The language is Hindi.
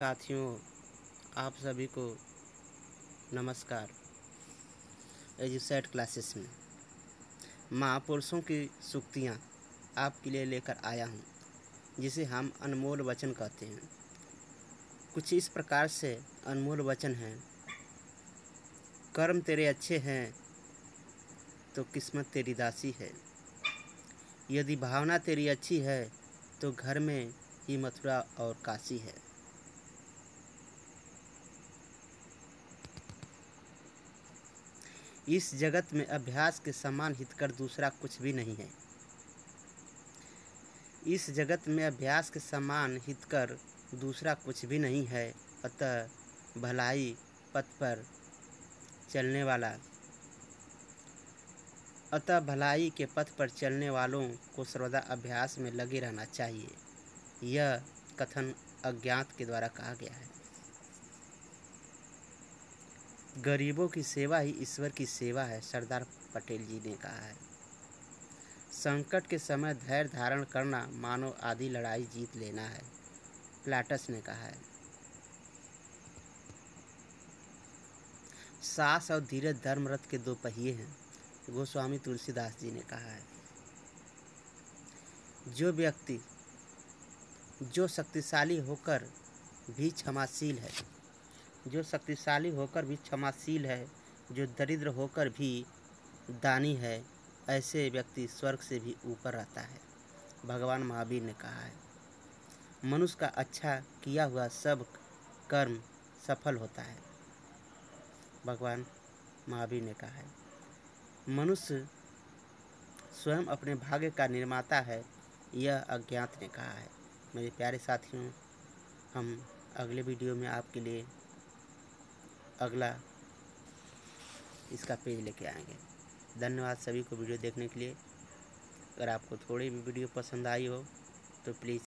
साथियों, आप सभी को नमस्कार। एजुसेट क्लासेस में महापुरुषों की सुक्तियाँ आपके लिए लेकर आया हूँ, जिसे हम अनमोल वचन कहते हैं। कुछ इस प्रकार से अनमोल वचन हैं। कर्म तेरे अच्छे हैं तो किस्मत तेरी दासी है। यदि भावना तेरी अच्छी है तो घर में ही मथुरा और काशी है। इस जगत में अभ्यास के समान हितकर दूसरा कुछ भी नहीं है। इस जगत में अभ्यास के समान हितकर दूसरा कुछ भी नहीं है। अतः भलाई पथ पर चलने वाला। अतः भलाई के पथ पर चलने वालों को सर्वदा अभ्यास में लगे रहना चाहिए। यह कथन अज्ञात के द्वारा कहा गया है। गरीबों की सेवा ही ईश्वर की सेवा है, सरदार पटेल जी ने कहा है। संकट के समय धैर्य धारण करना, मानव आदि लड़ाई जीत लेना है, प्लाटस ने कहा है। सास और धीरज धर्म रथ के दो पहिए हैं, गोस्वामी तुलसीदास जी ने कहा है। जो व्यक्ति, जो शक्तिशाली होकर भी क्षमाशील है जो शक्तिशाली होकर भी क्षमाशील है, जो दरिद्र होकर भी दानी है, ऐसे व्यक्ति स्वर्ग से भी ऊपर रहता है। भगवान महावीर ने कहा है, मनुष्य का अच्छा किया हुआ सब कर्म सफल होता है। भगवान महावीर ने कहा है, मनुष्य स्वयं अपने भाग्य का निर्माता है, यह अज्ञात ने कहा है। मेरे प्यारे साथियों, हम अगले वीडियो में आपके लिए अगला इसका पेज लेके आएँगे। धन्यवाद सभी को वीडियो देखने के लिए। अगर आपको थोड़ी भी वीडियो पसंद आई हो तो प्लीज़